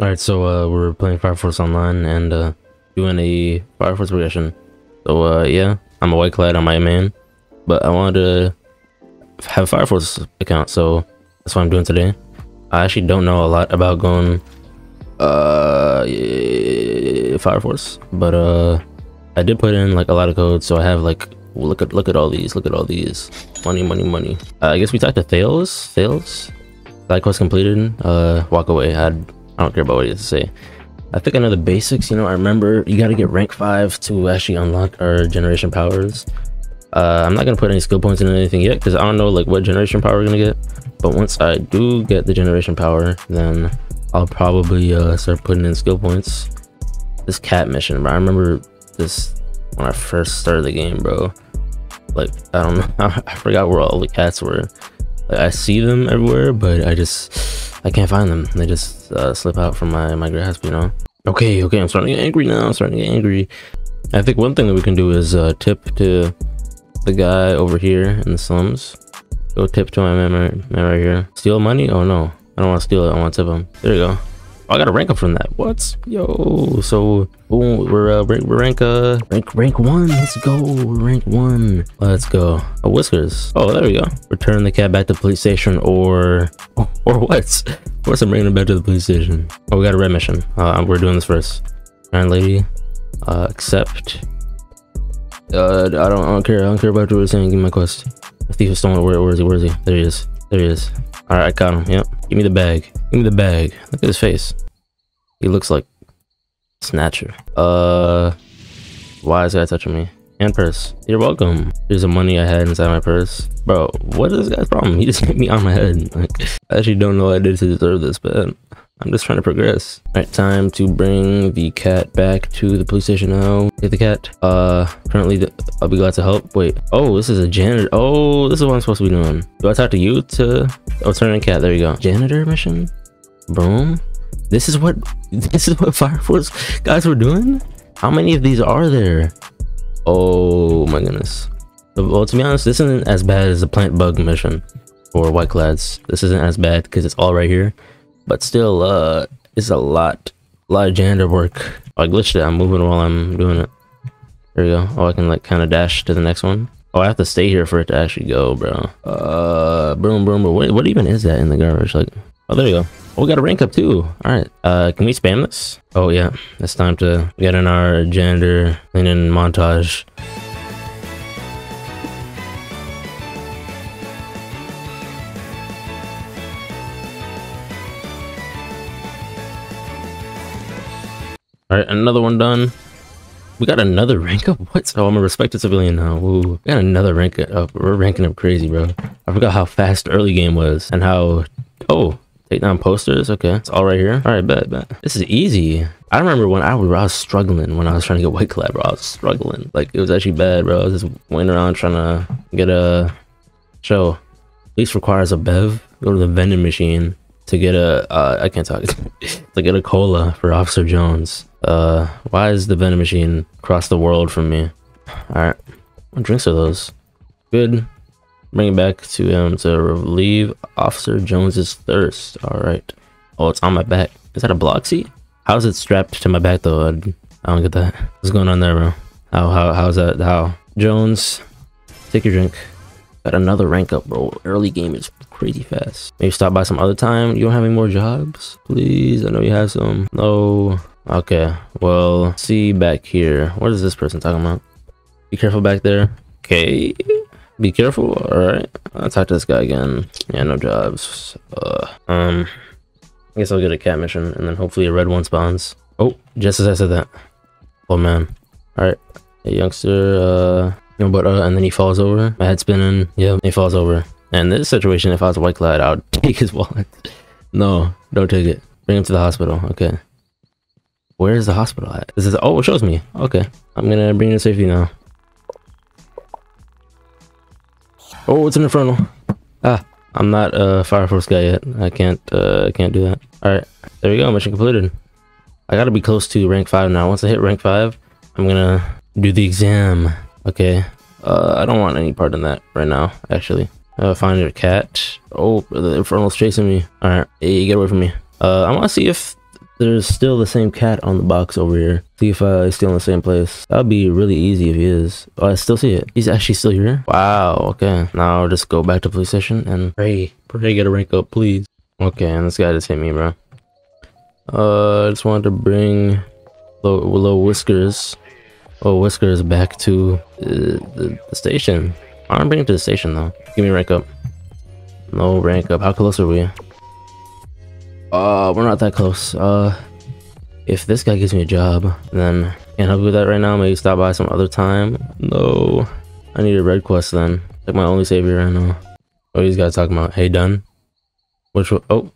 All right, so uh, we're playing Fire Force Online and uh, doing a Fire Force progression. So uh, yeah, I'm a white clad on my main, but I wanted to have a Fire Force account, so that's what I'm doing today. I actually don't know a lot about going uh Fire Force, but uh I did put in like a lot of code, so I have like look at look at all these, look at all these, money, money, money. Uh, I guess we talked to Thales, Thales. Side quest completed. Uh, walk away. I had I don't care about what he has to say. I think I know the basics. You know, I remember you got to get rank five to actually unlock our generation powers. Uh, I'm not gonna put any skill points in anything yet because I don't know like what generation power we're gonna get. But once I do get the generation power, then I'll probably uh, start putting in skill points. This cat mission, bro. I remember this when I first started the game, bro. Like I don't know, I forgot where all the cats were. Like, I see them everywhere, but I just I can't find them. They just uh, slip out from my, my grasp, you know? Okay, okay, I'm starting to get angry now. I'm starting to get angry. I think one thing that we can do is uh, tip to the guy over here in the slums. Go tip to my man right, man right here. Steal money? Oh no, I don't want to steal it. I want to tip him. There you go. I got a rank up from that. What? Yo, so boom, we're uh, rank, we're rank uh rank rank one. Let's go. Rank one. Let's go. Oh, whiskers. Oh, there we go. Return the cat back to the police station, or or what? Of course, I'm bringing him back to the police station. Oh, we got a red mission. Uh, we're doing this first. And lady, uh, accept. Uh, I don't, I don't care. I don't care about what you're saying. Give me my quest. The thief is stolen. Where, where is he? Where is he? There he is. There he is. All right, I got him. Yep. Give me the bag. Give me the bag. Look at his face. He looks like Snatcher. Uh, why is guy touching me? And purse. You're welcome. Here's the money I had inside my purse. Bro, what is this guy's problem? He just hit me on my head. Like, I actually don't know what I did to deserve this, but I'm just trying to progress. All right, time to bring the cat back to the police station now. Get the cat. Uh, apparently I'll be glad to help. Wait, oh, this is a janitor. Oh, this is what I'm supposed to be doing. Do I talk to you to, oh, turn a cat. There you go. Janitor mission? Boom. This is what, this is what Fire Force guys were doing? How many of these are there? Oh my goodness. Well, to be honest, this isn't as bad as the plant bug mission for White Clads. This isn't as bad because it's all right here but still uh it's a lot a lot of janitor work. Oh, i glitched it i'm moving while i'm doing it. There we go. Oh i can like kind of dash to the next one. Oh i have to stay here for it to actually go bro. Uh boom boom boom what, what even is that in the garbage? Like oh there you go. Oh we got a rank up too. All right. Uh can we spam this? Oh yeah. It's time to get in our janitor cleaning montage All right, another one done. We got another rank up. What? Oh, I'm a respected civilian now. Ooh, we got another rank up. We're ranking up crazy, bro. I forgot how fast early game was and how. Oh, take down posters. Okay, it's all right here. All right, bet, bet. This is easy. I remember when I was, I was struggling when I was trying to get white clad, bro. I was struggling. Like it was actually bad, bro. I was just went around trying to get a show. At least requires a bev. Go to the vending machine to get a. Uh, I can't talk. to get a cola for Officer Jones. Uh, why is the vending machine across the world from me? Alright. What drinks are those? Good. Bring it back to him to relieve Officer Jones's thirst. Alright. Oh, it's on my back. Is that a block seat? How's it strapped to my back though? I, don't get that. What's going on there, bro? How, how, how's that? How? Jones, take your drink. Got another rank up, bro. Early game is crazy fast. Maybe stop by some other time. You don't have any more jobs? Please, I know you have some. No. Okay, well, see back here. What is this person talking about? Be careful back there. Okay. Be careful. All right. I'll talk to this guy again. Yeah, no jobs. Uh, um, I guess I'll get a cat mission and then hopefully a red one spawns. Oh, just as I said that. Oh man. All right. Hey, youngster, uh, but, uh, and then he falls over. My head spinning. Yeah, he falls over. And this situation, if I was a white clad, I would take his wallet. no, don't take it. Bring him to the hospital. Okay. Where is the hospital at? This is oh, it shows me. Okay, I'm gonna bring you to safety now. Oh, it's an infernal. Ah, I'm not a fire force guy yet. I can't. Uh, I can't do that. All right, there we go. Mission completed. I gotta be close to rank five now. Once I hit rank five, I'm gonna do the exam. Okay. Uh, I don't want any part in that right now. Actually, uh, find your cat. Oh, the infernal's chasing me. All right, hey, get away from me. Uh, I want to see if there's still the same cat on the box over here. See if uh, he's still in the same place. That'd be really easy if he is. Oh, I still see it. He's actually still here. Wow. Okay. Now I'll just go back to police station and pray. Pray get a rank up, please. Okay, and this guy just hit me, bro. Uh, I just wanted to bring little Whiskers, oh Whiskers back to uh, the, the station. I to bring him to the station though. Give me rank up. No rank up. How close are we? Uh, we're not that close. Uh, if this guy gives me a job, then can't help you with that right now. Maybe stop by some other time. No, I need a red quest then. Like my only savior right now. Oh, these guys talking about, hey, done. Which one? Oh,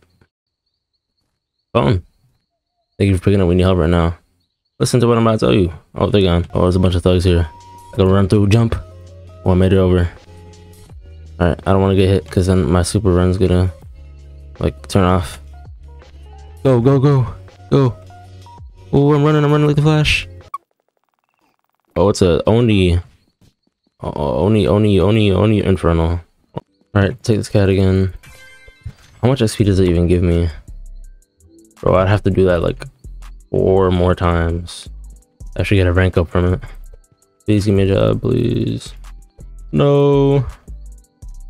phone. Thank you for picking up. We need help right now. Listen to what I'm about to tell you. Oh, they're gone. Oh, there's a bunch of thugs here. I gotta run through, jump. Oh, I made it over. Alright, I don't want to get hit because then my super run's gonna like turn off. Go, go, go, go. Oh, I'm running, I'm running like the flash. Oh, it's a Oni. Oh, Oni, Oni, Oni, Oni Infernal. Alright, take this cat again. How much XP does it even give me? Bro, I'd have to do that like four more times. I should get a rank up from it. Please give me a job, please. No.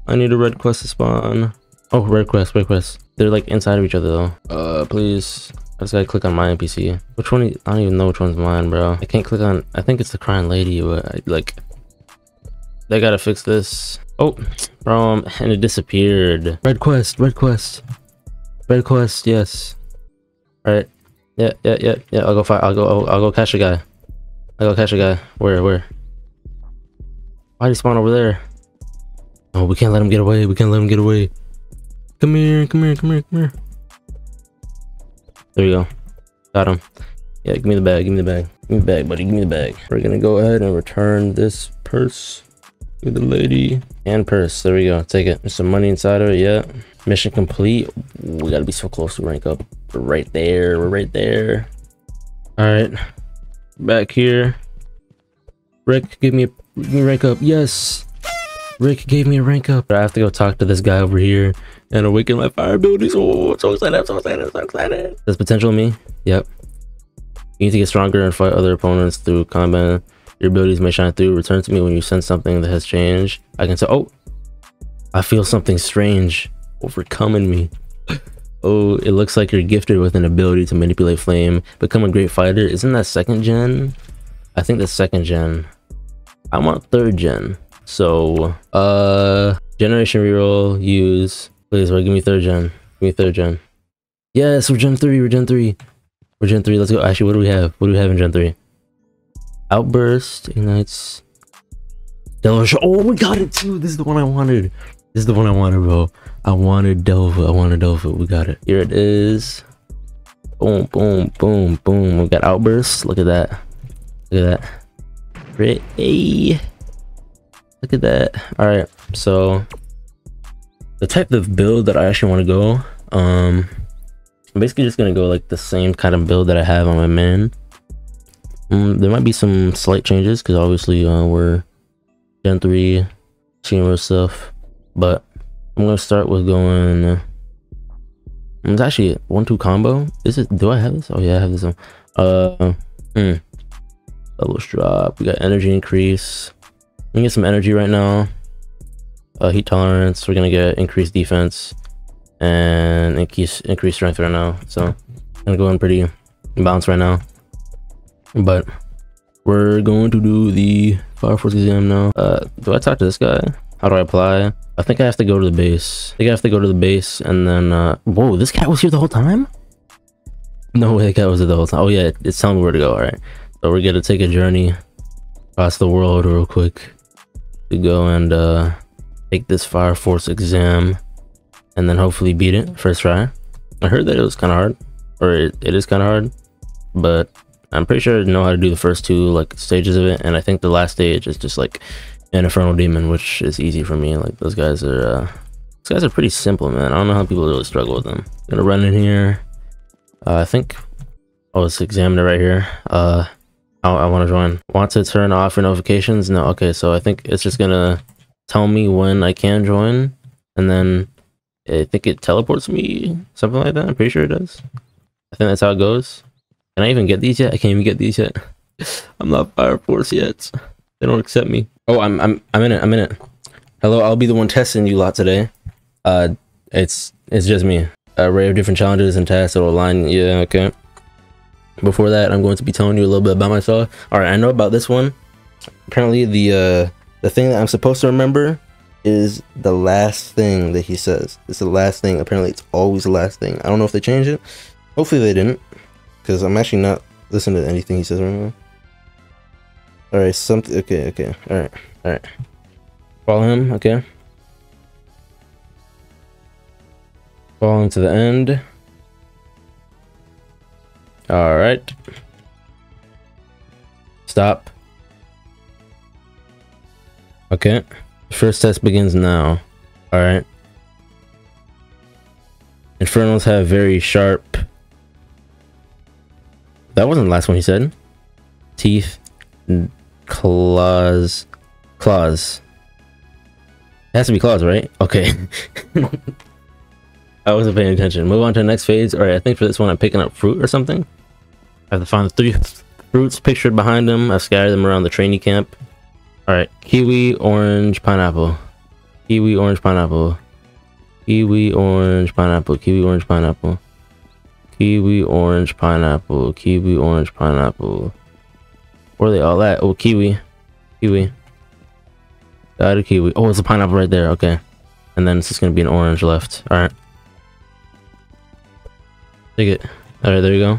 I need a red quest to spawn. Oh, red quest, red quest. They're like inside of each other though. Uh, please. I just gotta click on my NPC. Which one? I don't even know which one's mine, bro. I can't click on. I think it's the crying lady, but I, like, they gotta fix this. Oh, bro, um, and it disappeared. Red quest, red quest, red quest. Yes. All right. Yeah, yeah, yeah, yeah. I'll go fight. I'll go. I'll, I'll go catch a guy. I'll go catch a guy. Where? Where? Why did he spawn over there? Oh, we can't let him get away. We can't let him get away. Come here, come here, come here, come here. There you go. Got him. Yeah, give me the bag, give me the bag. Give me the bag, buddy, give me the bag. We're gonna go ahead and return this purse to the lady. And purse, there we go, take it. There's some money inside of it, yeah. Mission complete. We gotta be so close to rank up. We're right there, we're right there. All right, back here. Rick, give me a give me a rank up, yes. Rick gave me a rank up. But I have to go talk to this guy over here and awaken my fire abilities. Oh, so excited, so excited, so excited. There's potential me. Yep. You need to get stronger and fight other opponents through combat. Your abilities may shine through. Return to me when you sense something that has changed. I can say, oh, I feel something strange overcoming me. oh, it looks like you're gifted with an ability to manipulate flame. Become a great fighter. Isn't that second gen? I think that's second gen. I want third gen. So, uh, generation reroll, use. Please, wait, give me third gen. Give me third gen. Yes, we're gen 3, we're gen 3. We're gen 3, let's go. Actually, what do we have? What do we have in gen 3? Outburst, ignites. Delva. Oh, we got it too. This is the one I wanted. This is the one I wanted, bro. I wanted Delva. I wanted Delva. We got it. Here it is. Boom, boom, boom, boom. We got Outburst. Look at that. Look at that. Hey. Look at that. All right. So the type of build that I actually want to go, um, I'm basically just gonna go like the same kind of build that I have on my man. Um, there might be some slight changes because obviously uh, we're Gen 3 Shinra stuff, but I'm gonna start with going. Uh, it's actually one two combo. Is it? Do I have this? Oh yeah, I have this one. Uh, hmm. Double drop. We got energy increase. We get some energy right now. Uh, heat tolerance. We're gonna get increased defense and increase increased strength right now. So I'm gonna go in pretty balanced right now. But we're going to do the Fire Force exam now. Uh, do I talk to this guy? How do I apply? I think I have to go to the base. I think I have to go to the base and then, uh, whoa, this cat was here the whole time? No way the cat was here the whole time. Oh yeah, it's telling me where to go. All right. So we're gonna take a journey across the world real quick to go and uh, take this Fire Force exam and then hopefully beat it first try. I heard that it was kind of hard, or it, it is kind of hard, but I'm pretty sure I know how to do the first two like stages of it, and I think the last stage is just like an Infernal Demon, which is easy for me. Like those guys are, uh, those guys are pretty simple, man. I don't know how people really struggle with them. Gonna run in here. Uh, I think, oh, it's examiner right here. Uh, I, I want to join. Want to turn off your notifications? No. Okay, so I think it's just gonna tell me when I can join, and then I think it teleports me, something like that. I'm pretty sure it does. I think that's how it goes. Can I even get these yet? I can't even get these yet. I'm not Fire Force yet. They don't accept me. Oh, I'm I'm I'm in it. I'm in it. Hello, I'll be the one testing you lot today. Uh, it's it's just me. Array of different challenges and tasks that will align. Yeah, okay. Before that, I'm going to be telling you a little bit about myself. All right, I know about this one. Apparently, the uh the thing that I'm supposed to remember is the last thing that he says. It's the last thing. Apparently, it's always the last thing. I don't know if they changed it. Hopefully, they didn't, because I'm actually not listening to anything he says right now. All right, something. Okay, okay. All right, all right. Follow him. Okay. Follow him to the end. All right. Stop. Okay. First test begins now. Alright. Infernals have very sharp... That wasn't the last one he said. Teeth. Claws. Claws. It has to be claws, right? Okay. I wasn't paying attention. Move on to the next phase. Alright, I think for this one I'm picking up fruit or something. I have to find the three fruits pictured behind them. I've scattered them around the training camp. Alright, kiwi, orange, pineapple. Kiwi, orange, pineapple. Kiwi, orange, pineapple. Kiwi, orange, pineapple. Kiwi, orange, pineapple. Kiwi, orange, pineapple. Where are they all at? Oh, kiwi. Kiwi. Got a kiwi. Oh, it's a pineapple right there. Okay. And then it's just going to be an orange left. Alright. Take it. Alright, there you go.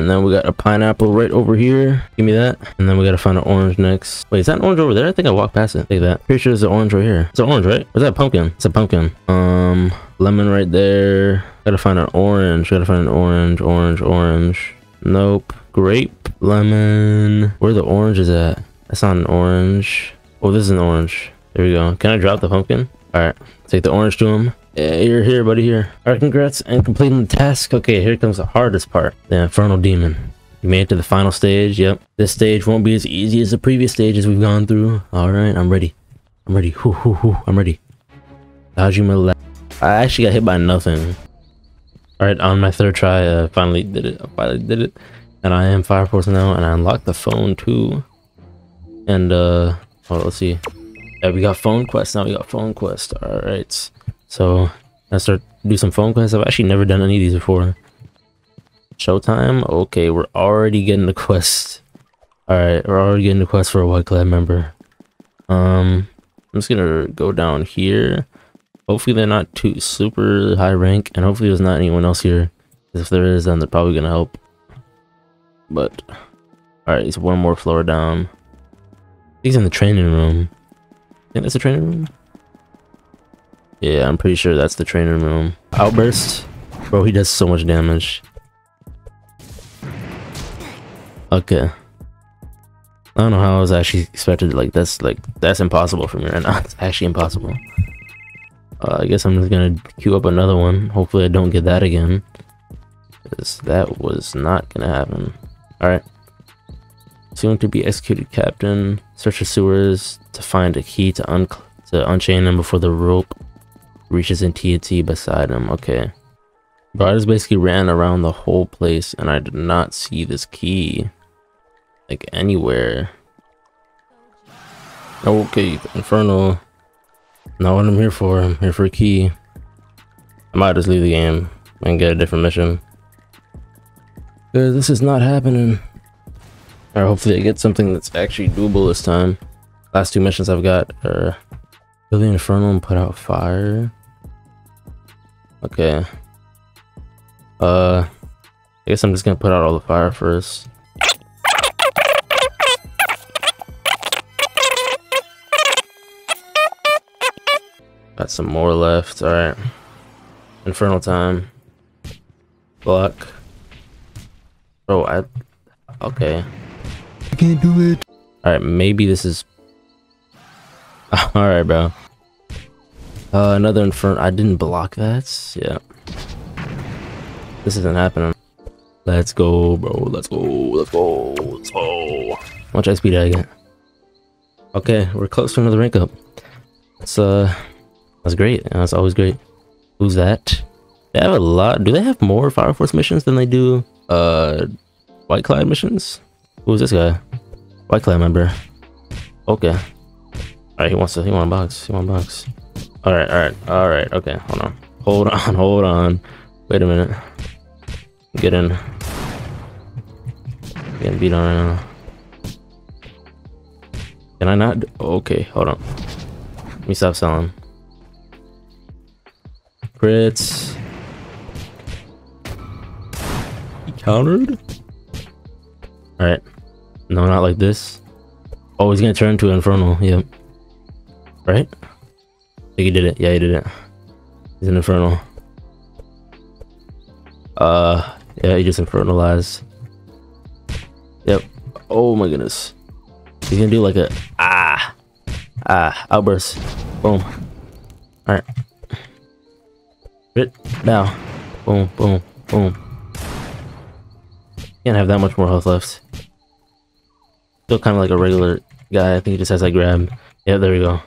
And then we got a pineapple right over here. Give me that. And then we gotta find an orange next. Wait, is that an orange over there? I think I walked past it. Take that. Pretty sure there's an orange right here. It's an orange, right? Is that a pumpkin? It's a pumpkin. Um, lemon right there. Gotta find an orange. Gotta find an orange, orange, orange. Nope. Grape, lemon. Where the orange is at? That's not an orange. Oh, this is an orange. There we go. Can I drop the pumpkin? All right. Take the orange to him. Yeah, you're here, buddy, here. Alright, congrats and completing the task. Okay, here comes the hardest part. The Infernal Demon. You made it to the final stage, yep. This stage won't be as easy as the previous stages we've gone through. Alright, I'm ready. I'm ready. Hoo, hoo, hoo. I'm ready. Hajime I actually got hit by nothing. Alright, on my third try, I uh, finally did it. I finally did it. And I am Fire Force now, and I unlocked the phone too. And, uh, well, let's see. Yeah, we got phone quest now. We got phone quest. Alright. So I start do some phone quests. I've actually never done any of these before. Showtime? Okay, we're already getting the quest. Alright, we're already getting the quest for a White Clad member. Um, I'm just gonna go down here. Hopefully they're not too super high rank, and hopefully there's not anyone else here. If there is, then they're probably gonna help. But, alright, it's one more floor down. He's in the training room. I think that's the training room? Yeah, I'm pretty sure that's the training room. Outburst? Bro, he does so much damage. Okay. I don't know how I was actually expected, like, that's, like, that's impossible for me right now. It's actually impossible. Uh, I guess I'm just gonna queue up another one. Hopefully I don't get that again. Because that was not gonna happen. Alright. Soon to be executed, Captain. Search the sewers to find a key to, un to unchain them before the rope reaches in TNT beside him. Okay. But I just basically ran around the whole place and I did not see this key. Like anywhere. Okay, Inferno. Not what I'm here for. I'm here for a key. I might just leave the game and get a different mission. Cause this is not happening. Or hopefully I get something that's actually doable this time. Last two missions I've got are kill the Inferno and put out fire. Okay. Uh, I guess I'm just gonna put out all the fire first. Got some more left. Alright. Infernal time. Block. Bro, I... Okay. I can't do it. Alright, maybe this is... Alright, bro. Uh, another inferno. I didn't block that. Yeah. This isn't happening. Let's go, bro. Let's go. Let's go. Let's go. Much XP did I get? Okay, we're close to another rank up. That's uh, that's great. That's always great. Who's that? They have a lot. Do they have more Fire Force missions than they do uh White Clad missions? Who's this guy? White Clad member. Okay. Alright, he wants to he want a box. He want a box. Alright, alright, alright, okay, hold on. Hold on, hold on. Wait a minute. Get in. Getting beat on right now. Can I not? Okay, hold on. Let me stop selling. Crits. He countered? Alright. No, not like this. Oh, he's gonna turn into Infernal. Yep. Right? He did it. Yeah, he did it. He's an Infernal. Uh, yeah, he just Infernalized. Yep. Oh my goodness. He's gonna do like a ah ah outburst. Boom. Alright. Hit now. Boom, boom, boom. Can't have that much more health left. Still kind of like a regular guy. I think he just has that grab. Yeah, there we go.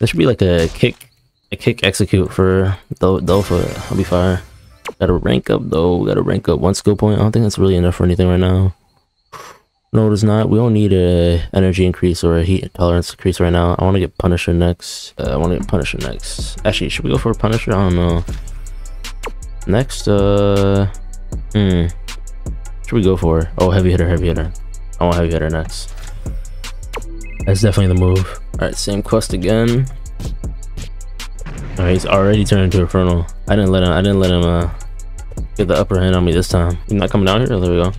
There should be like a kick, a kick execute for Dolpha. I'll be fire. Gotta rank up though. Gotta rank up one skill point. I don't think that's really enough for anything right now. No, it is not. We don't need a energy increase or a heat tolerance increase right now. I want to get Punisher next. Uh, I want to get Punisher next. Actually, should we go for Punisher? I don't know. Next, uh, hmm. Should we go for? Oh, heavy hitter, heavy hitter. I want heavy hitter next. That's definitely the move. All right, same quest again. All right, he's already turned into Infernal. I didn't let him. I didn't let him uh, get the upper hand on me this time. He's not coming down here. Oh, there we go.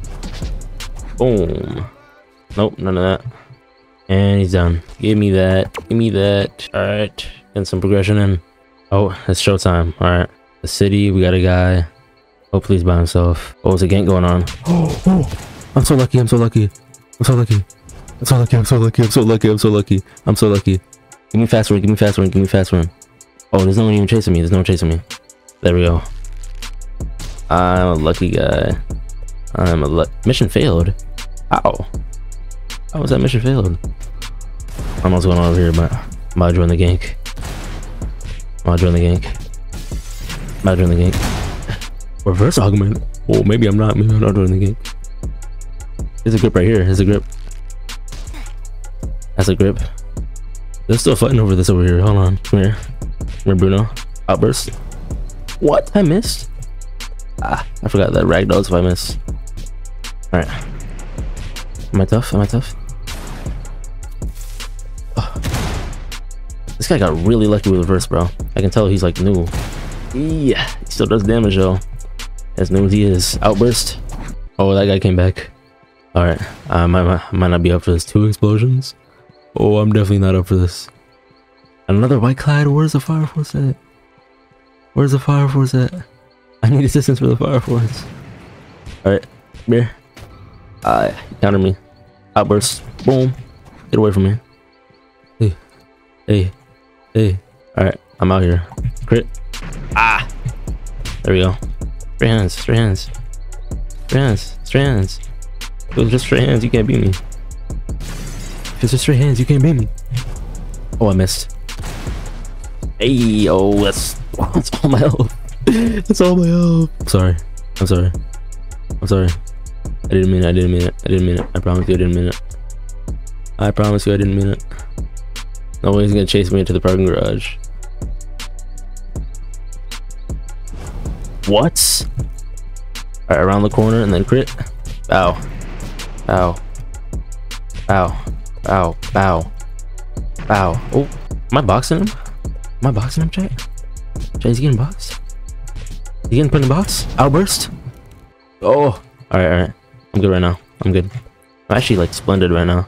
Boom. Nope, none of that. And he's done. Give me that. Give me that. Alright. Getting some progression in. Oh, it's showtime. Alright. The city, we got a guy. Hopefully he's by himself. Oh, there's a gank going on. Oh, oh. I'm so lucky. I'm so lucky. I'm so lucky. I'm so lucky. I'm so lucky. I'm so lucky. I'm so lucky. I'm so lucky. Give me fast run. Give me fast run. Give me fast run. Oh, there's no one even chasing me. There's no one chasing me. There we go. I'm a lucky guy. I'm a lu mission failed. Ow. How was that mission failed? I know what's going on over here, but I'm about to join the gank. I'm about to join the gank. I'm about to join the gank. Reverse augment. Oh, maybe I'm not. Maybe I'm not joining the gank. There's a grip right here. There's a grip. That's a grip. They're still fighting over this over here. Hold on. Come here. Come here, Bruno. Outburst. What? I missed? Ah, I forgot that ragdolls if I miss. Alright. Am I tough? Am I tough? Oh. This guy got really lucky with reverse, bro. I can tell he's like new. Yeah, he still does damage though. As new as he is. Outburst. Oh, that guy came back. Alright, I might, might not be up for this. Two explosions? Oh, I'm definitely not up for this. Another white clad? Where's the fire force at? Where's the fire force at? I need assistance for the fire force. Alright, come here. Uh, counter me. Outburst. Boom. Get away from me. Hey. Hey. Hey. Alright, I'm out here. Crit. Ah! There we go. Straight hands. Straight hands. It was just straight hands. You can't beat me. It's just straight hands, you can't beat me. Oh, I missed. Hey, oh, that's, that's all my health. that's all my health. Sorry. I'm sorry. I'm sorry. I didn't mean it. I didn't mean it. I didn't mean it. I promise you I didn't mean it. I promise you I didn't mean it. No one's gonna chase me into the parking garage. What? Alright, around the corner and then crit. Ow. Ow. Bow. Bow. Bow. Bow. Oh, am I boxing him? Am I boxing him, chat? Chat, he getting boxed? He getting put in the box? Outburst? Oh. Alright, alright. I'm good right now. I'm good. I'm actually like splendid right now.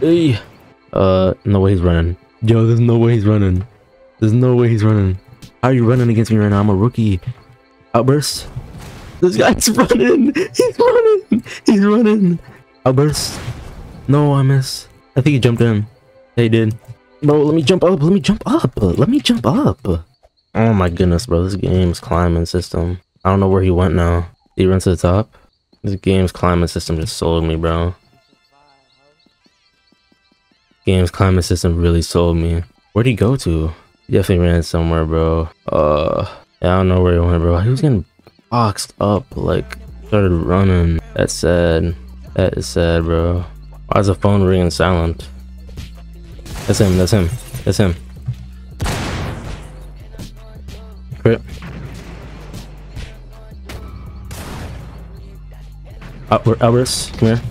Hey. Uh, no way he's running. Yo, there's no way he's running. There's no way he's running. How are you running against me right now? I'm a rookie. Outburst. This guy's running. He's running. He's running. Outburst. No, I miss. I think he jumped in. Yeah, he did. Bro, let me jump up. Let me jump up. Let me jump up. Oh my goodness, bro. This game's climbing system. I don't know where he went now. He runs to the top. This game's climbing system just sold me, bro. Game's climbing system really sold me. Where'd he go to? He definitely ran somewhere, bro. Uh, Yeah, I don't know where he went, bro. He was getting boxed up, like, started running. That's sad. That is sad, bro. Why is the phone ringing silent? That's him, that's him, that's him. Crit. Albert, Alberts, come here.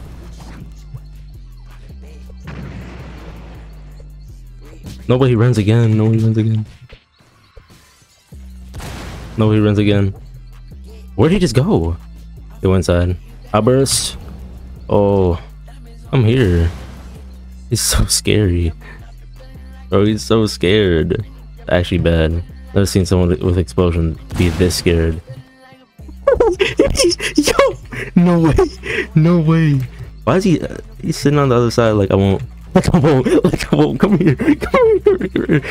Nobody runs again. Nobody runs again. Nobody runs again. Where'd he just go? He went inside. Outburst. Oh, I'm here. He's so scary. Bro, he's so scared. Actually bad. Never seen someone with explosion be this scared. Yo, no way, no way. Why is he? Uh, he's sitting on the other side like I won't. Like I won't. Like I won't. Come here. Come here. Come here.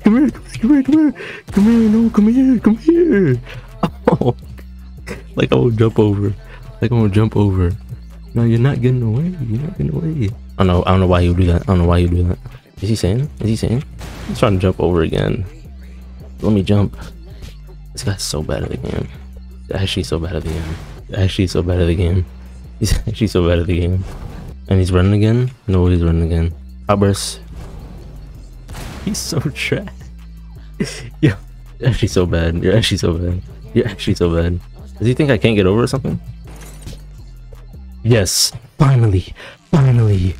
Come here. Come here. Come here. Come here. No. Come here. Come here. Oh. Like I won't jump over. Like I won't jump over. No, you're not getting away. You're not getting away. I don't know. I don't know why he would do that. I don't know why he would do that. Is he saying? Is he saying? He's trying to jump over again. Let me jump. This guy's so bad at the game. Actually so bad at the game. Actually so bad at the game. He's actually so bad at the game. And he's running again? No, he's running again. Outburst. He's so trash. yeah. Actually so bad. You're actually so bad. You're actually so bad. Does he think I can't get over or something? Yes. Finally. Finally.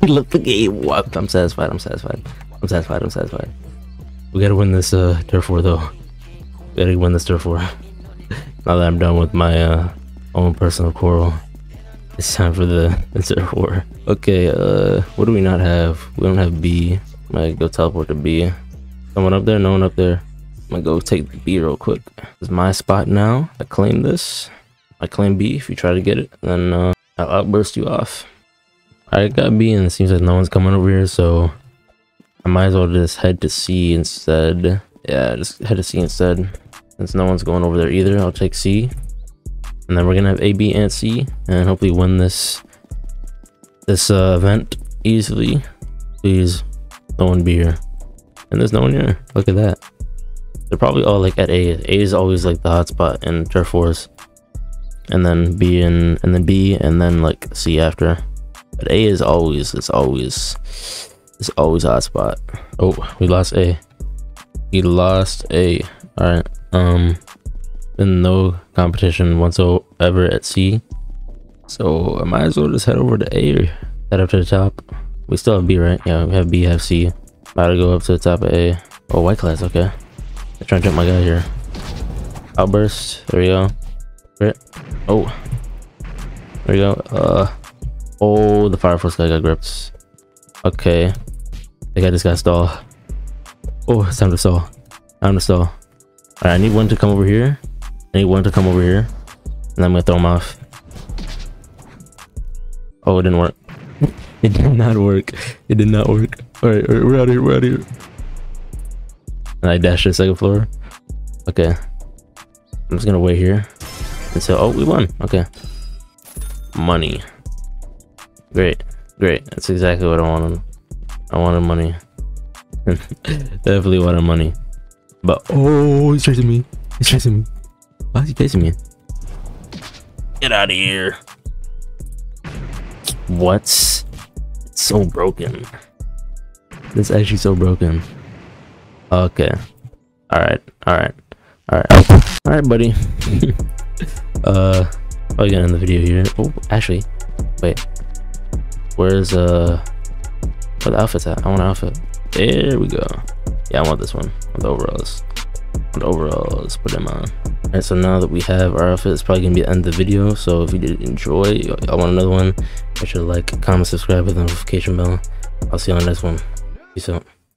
We left the game. What? I'm satisfied. I'm satisfied. I'm satisfied. I'm satisfied. We gotta win this uh, turf war though. We gotta win this turf war. now that I'm done with my uh, own personal quarrel. It's time for the, the turf war. Okay, uh, what do we not have? We don't have B. Might go teleport to B. Someone up there? No one up there. I'm gonna go take the B real quick. This is my spot now. I claim this. I claim B. If you try to get it, then uh, I'll outburst you off. I got B and it seems like no one's coming over here, so I might as well just head to C instead. Yeah, just head to C instead. Since no one's going over there either, I'll take C. And then we're gonna have A, B, and C, and hopefully win this this uh, event easily. Please, no one be here. And there's no one here. Look at that. They're probably all like at A. A is always like the hotspot in turf wars. And then B and and then B and then like C after. But A is always it's always it's always hot spot. Oh, we lost A. We lost A. Alright. Um been no competition whatsoever at C. So I might as well just head over to A head up to the top. We still have B, right? Yeah, we have B, have C. About to go up to the top of A. Oh, white clads, okay. I'm trying to jump my guy here. Outburst. There we go. Right. Oh. There we go. Uh. Oh, the Fire Force guy got gripped. Okay. I got this guy stall. Oh, it's time to stall. Time to stall. Alright, I need one to come over here. I need one to come over here. And I'm gonna throw him off. Oh, it didn't work. it did not work. It did not work. Alright, all right, we're out of here. We're out of here. And I dashed to the second floor. Okay. I'm just gonna wait here. Until, oh, we won. Okay. Money. Great. Great. That's exactly what I wanted. I wanted money. Definitely wanted money. But, oh, he's chasing me. He's chasing me. Why is he chasing me? Get out of here. What? It's so broken. It's actually so broken. Okay. Alright. Alright. Alright. Alright, buddy. uh, probably gonna end the video here. Oh, actually, wait. Where's, uh, where the outfit's at? I want an outfit. There we go. Yeah, I want this one. Want the overalls. Want the overalls. Put them on. Alright, so now that we have our outfit, it's probably gonna be the end of the video. So if you did enjoy, I want another one, make sure to like, comment, subscribe with the notification bell. I'll see you on the next one. Peace out.